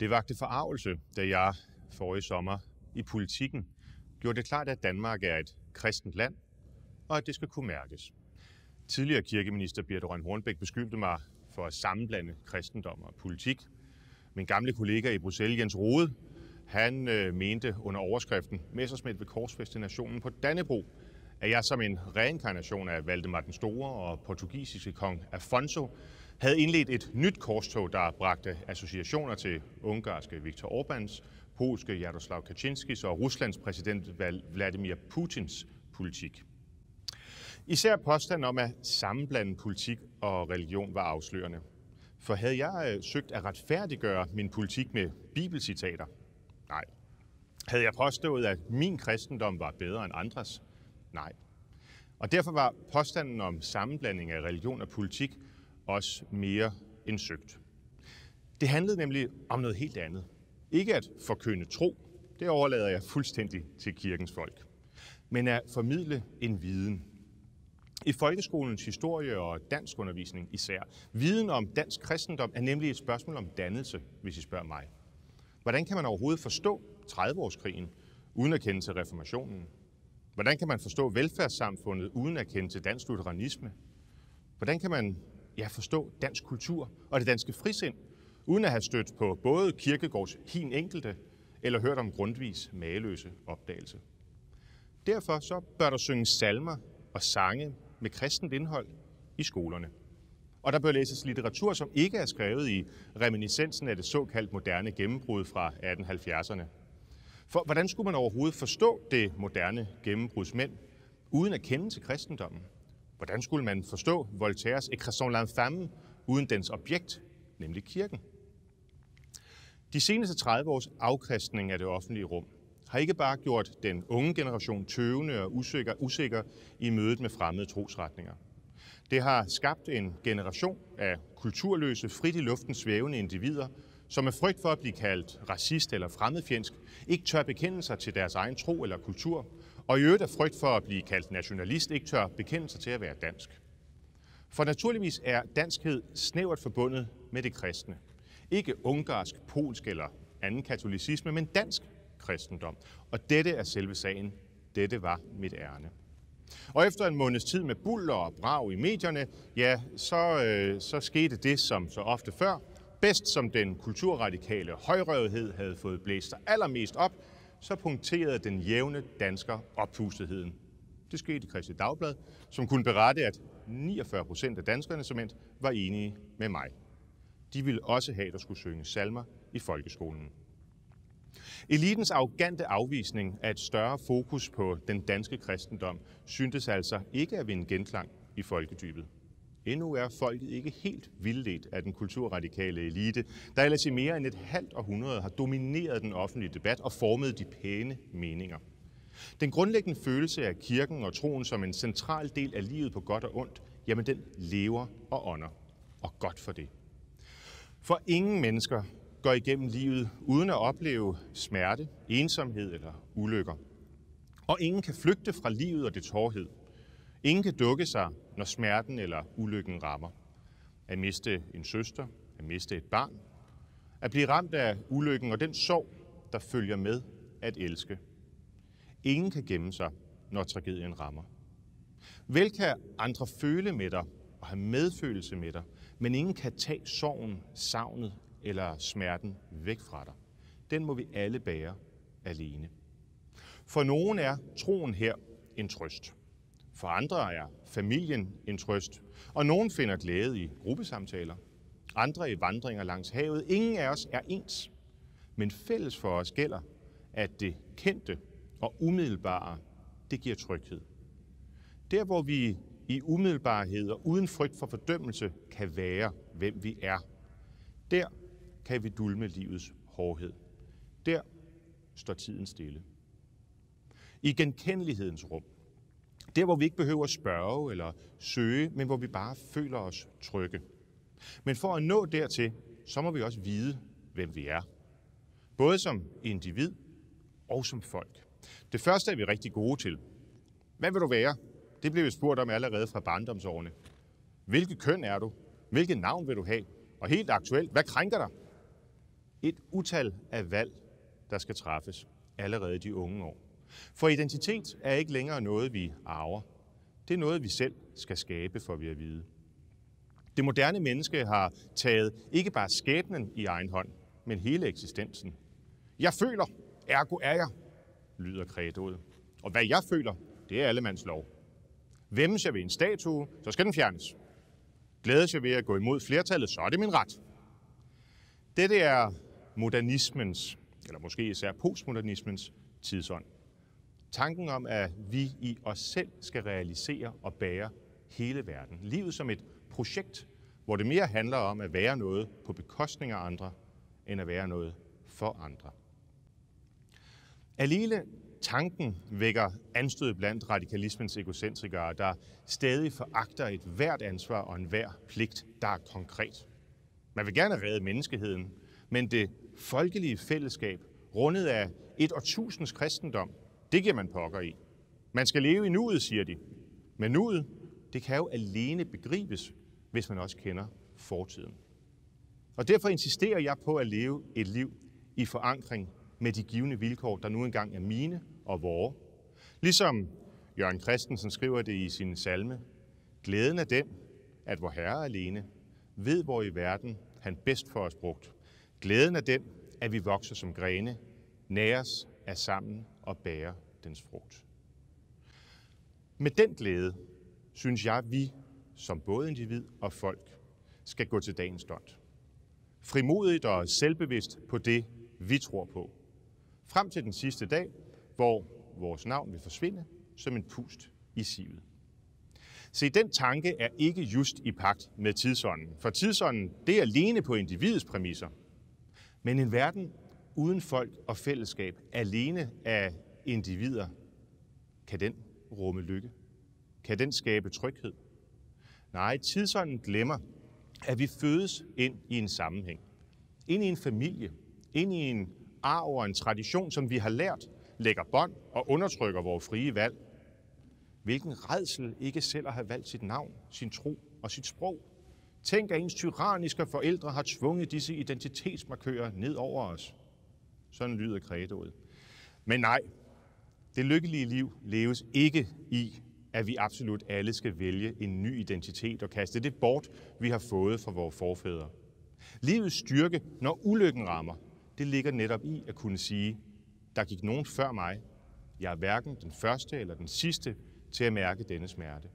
Det vagte forarvelse, da jeg forrige sommer i politikken gjorde det klart, at Danmark er et kristent land, og at det skal kunne mærkes. Tidligere kirkeminister Birte Røn Hornbæk beskyldte mig for at sammenblande kristendom og politik. Min gamle kollega i Bruxelles, Jens Rode, han øh, mente under overskriften Messersmith ved korsfæste nationen på Dannebro, at jeg som en reinkarnation af Valdemar den Store og portugisiske kong Afonso havde indledt et nyt korstog, der bragte associationer til ungarske Viktor Orbáns, polske Jaroslav Kaczynskis og Ruslands præsident Vladimir Putins politik. Især påstanden om at sammenblande politik og religion var afslørende. For havde jeg øh, søgt at retfærdiggøre min politik med bibelcitater? Nej. Havde jeg påstået, at min kristendom var bedre end andres? Nej. Og derfor var påstanden om sammenblanding af religion og politik også mere end søgt. Det handlede nemlig om noget helt andet. Ikke at forkynde tro, det overlader jeg fuldstændig til kirkens folk, men at formidle en viden. I folkeskolens historie og dansk undervisning især. Viden om dansk kristendom er nemlig et spørgsmål om dannelse, hvis I spørger mig. Hvordan kan man overhovedet forstå 30-årskrigen uden at kende til reformationen? Hvordan kan man forstå velfærdssamfundet uden at kende til dansk lutheranisme? Hvordan kan man ja, forstå dansk kultur og det danske frisind, uden at have stødt på både Kirkegårds hin enkelte eller hørt om grundvis maløse opdagelse? Derfor så bør der synges salmer og sange med kristent indhold i skolerne. Og der bør læses litteratur, som ikke er skrevet i reminiscensen af det såkaldt moderne gennembrud fra 1870'erne. For hvordan skulle man overhovedet forstå det moderne gennembrudsmænd, uden at kende til kristendommen? Hvordan skulle man forstå Voltaires Écrasson l'infâme uden dens objekt, nemlig kirken? De seneste 30 års afkristning af det offentlige rum har ikke bare gjort den unge generation tøvende og usikker, usikker i mødet med fremmede trosretninger. Det har skabt en generation af kulturløse, frit i luften svævende individer, som af frygt for at blive kaldt racist eller fremmedfjendsk, ikke tør bekende sig til deres egen tro eller kultur, og i øvrigt af frygt for at blive kaldt nationalist, ikke tør bekende sig til at være dansk. For naturligvis er danskhed snævert forbundet med det kristne. Ikke ungarsk, polsk eller anden katolicisme, men dansk kristendom. Og dette er selve sagen. Dette var mit ærne. Og efter en måneds tid med buller og brag i medierne, ja, så, øh, så skete det som så ofte før. Bedst som den kulturradikale højrøvhed havde fået blæst sig allermest op, så punkterede den jævne dansker oppustetheden. Det skete i Christi Dagblad, som kunne berette, at 49 procent af danskerne som var enige med mig. De ville også have, at der skulle synge salmer i folkeskolen. Elitens arrogante afvisning af et større fokus på den danske kristendom syntes altså ikke at vinde genklang i folkedybet. Endnu er folket ikke helt vildledt af den kulturradikale elite, der ellers i mere end et halvt århundrede har domineret den offentlige debat og formet de pæne meninger. Den grundlæggende følelse af kirken og troen som en central del af livet på godt og ondt, jamen den lever og ånder. Og godt for det. For ingen mennesker går igennem livet uden at opleve smerte, ensomhed eller ulykker. Og ingen kan flygte fra livet og dets hårdhed. Ingen kan dukke sig, når smerten eller ulykken rammer. At miste en søster, at miste et barn, at blive ramt af ulykken og den sorg, der følger med at elske. Ingen kan gemme sig, når tragedien rammer. Vel kan andre føle med dig og have medfølelse med dig, men ingen kan tage sorgen, savnet eller smerten væk fra dig. Den må vi alle bære alene. For nogen er troen her en trøst. For andre er familien en trøst. Og nogen finder glæde i gruppesamtaler. Andre i vandringer langs havet. Ingen af os er ens. Men fælles for os gælder, at det kendte og umiddelbare, det giver tryghed. Der, hvor vi i umiddelbarhed og uden frygt for fordømmelse kan være, hvem vi er, der kan vi dulme livets hårdhed. Der står tiden stille. I genkendelighedens rum. Der, hvor vi ikke behøver at spørge eller søge, men hvor vi bare føler os trygge. Men for at nå dertil, så må vi også vide, hvem vi er. Både som individ og som folk. Det første er vi rigtig gode til. Hvad vil du være? Det blev vi spurgt om allerede fra barndomsårene. Hvilket køn er du? Hvilket navn vil du have? Og helt aktuelt, hvad krænker dig? Et utal af valg, der skal træffes allerede i de unge år. For identitet er ikke længere noget, vi arver. Det er noget, vi selv skal skabe, for vi at vide. Det moderne menneske har taget ikke bare skæbnen i egen hånd, men hele eksistensen. Jeg føler, ergo er jeg, lyder kredoet. Og hvad jeg føler, det er allemands lov. Vemmes jeg ved en statue, så skal den fjernes. Glædes jeg ved at gå imod flertallet, så er det min ret. Dette er modernismens, eller måske især postmodernismens tidsånd. Tanken om, at vi i os selv skal realisere og bære hele verden. Livet som et projekt, hvor det mere handler om at være noget på bekostning af andre, end at være noget for andre. Alene tanken vækker anstød blandt radikalismens egocentrikere, der stadig foragter et hvert ansvar og en hver pligt, der er konkret. Man vil gerne redde menneskeheden, men det folkelige fællesskab, rundet af et årtusinds kristendom, det giver man pokker i. Man skal leve i nuet, siger de. Men nuet, det kan jo alene begribes, hvis man også kender fortiden. Og derfor insisterer jeg på at leve et liv i forankring med de givende vilkår, der nu engang er mine og vore. Ligesom Jørgen Christensen skriver det i sin salme. Glæden er den, at vor Herre alene ved, hvor i verden han bedst for os brugt. Glæden er den, at vi vokser som grene, næres af sammen og bærer dens frugt. Med den glæde synes jeg, at vi som både individ og folk skal gå til dagens stund. Frimodigt og selvbevidst på det, vi tror på. Frem til den sidste dag, hvor vores navn vil forsvinde som en pust i sivet. Se, den tanke er ikke just i pagt med tidsånden, for tidsånden det er alene på individets præmisser. Men en verden uden folk og fællesskab, alene af individer, kan den rumme lykke? Kan den skabe tryghed? Nej, tidsånden glemmer, at vi fødes ind i en sammenhæng. Ind i en familie. Ind i en arv og en tradition, som vi har lært, lægger bånd og undertrykker vores frie valg. Hvilken redsel ikke selv at have valgt sit navn, sin tro og sit sprog. Tænk, at ens tyranniske forældre har tvunget disse identitetsmarkører ned over os. Sådan lyder kredoet. Men nej, det lykkelige liv leves ikke i, at vi absolut alle skal vælge en ny identitet og kaste det bort, vi har fået fra vores forfædre. Livets styrke, når ulykken rammer, det ligger netop i at kunne sige, der gik nogen før mig. Jeg er hverken den første eller den sidste til at mærke denne smerte.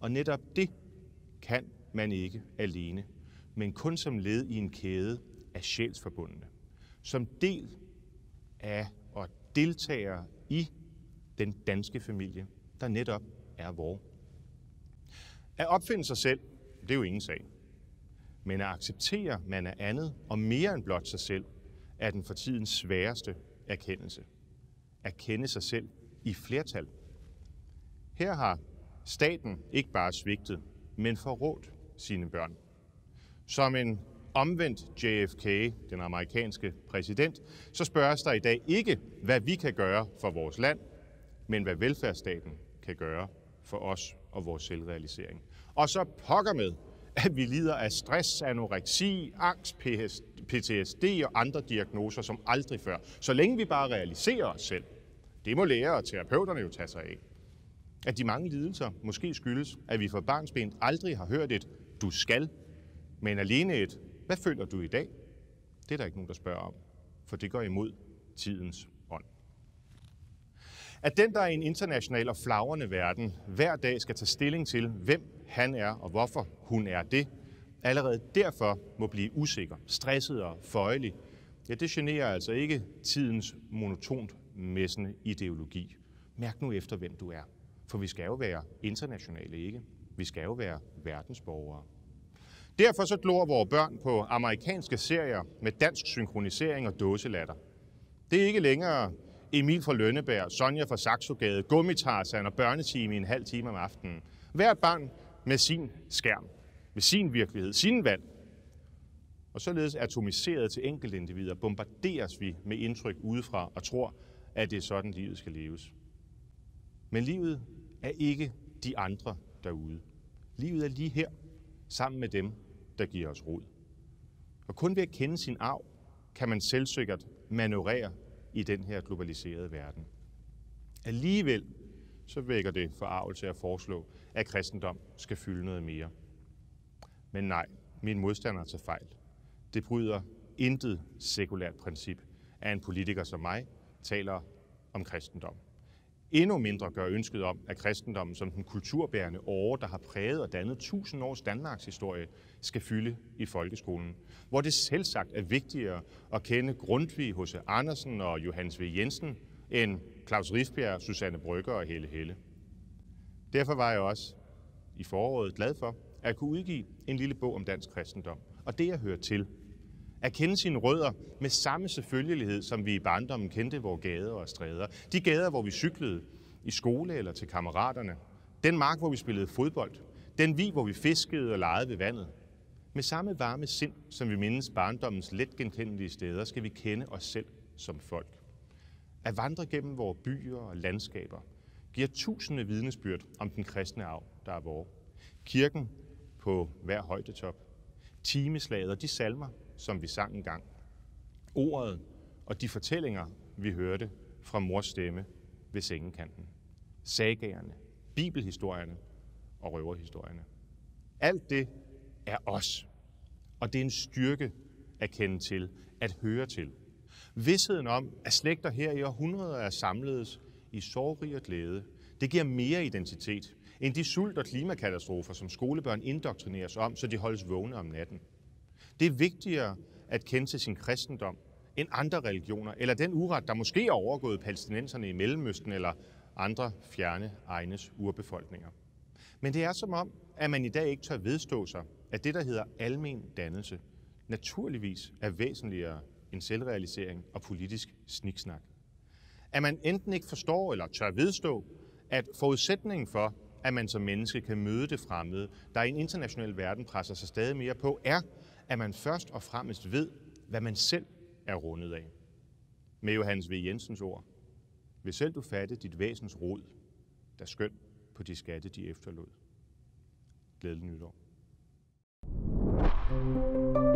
Og netop det kan man ikke alene, men kun som led i en kæde af sjælsforbundne. Som del af og deltager i den danske familie, der netop er vor. At opfinde sig selv, det er jo ingen sag. Men at acceptere, man er andet og mere end blot sig selv, er den for tiden sværeste erkendelse. At kende sig selv i flertal. Her har staten ikke bare svigtet, men forrådt sine børn. Som en omvendt JFK, den amerikanske præsident, så spørges der i dag ikke, hvad vi kan gøre for vores land, men hvad velfærdsstaten kan gøre for os og vores selvrealisering. Og så pokker med, at vi lider af stress, anoreksi, angst, PTSD og andre diagnoser som aldrig før. Så længe vi bare realiserer os selv, det må læger og terapeuterne jo tage sig af. At de mange lidelser måske skyldes, at vi fra barnsben aldrig har hørt et du skal, men alene et hvad føler du i dag? Det er der ikke nogen, der spørger om, for det går imod tidens. At den, der er i en international og flagrende verden, hver dag skal tage stilling til, hvem han er og hvorfor hun er det, allerede derfor må blive usikker, stresset og føjelig, ja, det generer altså ikke tidens monotont messende ideologi. Mærk nu efter, hvem du er. For vi skal jo være internationale, ikke? Vi skal jo være verdensborgere. Derfor så glor vores børn på amerikanske serier med dansk synkronisering og dåselatter. Det er ikke længere Emil fra Lønneberg, Sonja fra Saxogade, Gummitarsan og børnetime i en halv time om aftenen. Hvert barn med sin skærm, med sin virkelighed, sin valg. Og således atomiseret til enkeltindivider bombarderes vi med indtryk udefra og tror, at det er sådan, livet skal leves. Men livet er ikke de andre derude. Livet er lige her, sammen med dem, der giver os rod. Og kun ved at kende sin arv, kan man selvsikkert manøvrere i den her globaliserede verden. Alligevel så vækker det forarvelse at foreslå, at kristendom skal fylde noget mere. Men nej, min modstander tager fejl. Det bryder intet sekulært princip, at en politiker som mig taler om kristendom. Endnu mindre gør ønsket om, at kristendommen som den kulturbærende åre, der har præget og dannet tusind års Danmarks historie, skal fylde i folkeskolen. Hvor det selvsagt er vigtigere at kende Grundtvig, H.C. Andersen og Johannes V. Jensen, end Claus Rifbjerg, Susanne Brygger og Helle Helle. Derfor var jeg også i foråret glad for at kunne udgive en lille bog om dansk kristendom. Og det, jeg hører til, at kende sine rødder med samme selvfølgelighed, som vi i barndommen kendte vores gader og stræder. De gader, hvor vi cyklede i skole eller til kammeraterne. Den mark, hvor vi spillede fodbold. Den vi, hvor vi fiskede og legede ved vandet. Med samme varme sind, som vi mindes barndommens let genkendelige steder, skal vi kende os selv som folk. At vandre gennem vores byer og landskaber giver tusinde vidnesbyrd om den kristne arv, der er vor. Kirken på hver højdetop. Timeslaget og de salmer, som vi sang engang. Ordet og de fortællinger, vi hørte fra mors stemme ved sengekanten. Sagagerne, bibelhistorierne og røverhistorierne. Alt det er os. Og det er en styrke at kende til, at høre til. Vidsheden om, at slægter her i århundreder er samledes i sorg og glæde, det giver mere identitet end de sult- og klimakatastrofer, som skolebørn indoktrineres om, så de holdes vågne om natten. Det er vigtigere at kende til sin kristendom end andre religioner, eller den uret, der måske er overgået palæstinenserne i Mellemøsten eller andre fjerne egnes urbefolkninger. Men det er som om, at man i dag ikke tør vedstå sig, at det, der hedder almen dannelse, naturligvis er væsentligere end selvrealisering og politisk sniksnak. At man enten ikke forstår eller tør vedstå, at forudsætningen for, at man som menneske kan møde det fremmede, der i en international verden presser sig stadig mere på, er, at man først og fremmest ved, hvad man selv er rundet af. Med Johannes V. Jensens ord. Vil selv du fatte dit væsens rod, der skøn på de skatte, de efterlod. Glædelig nytår. thank you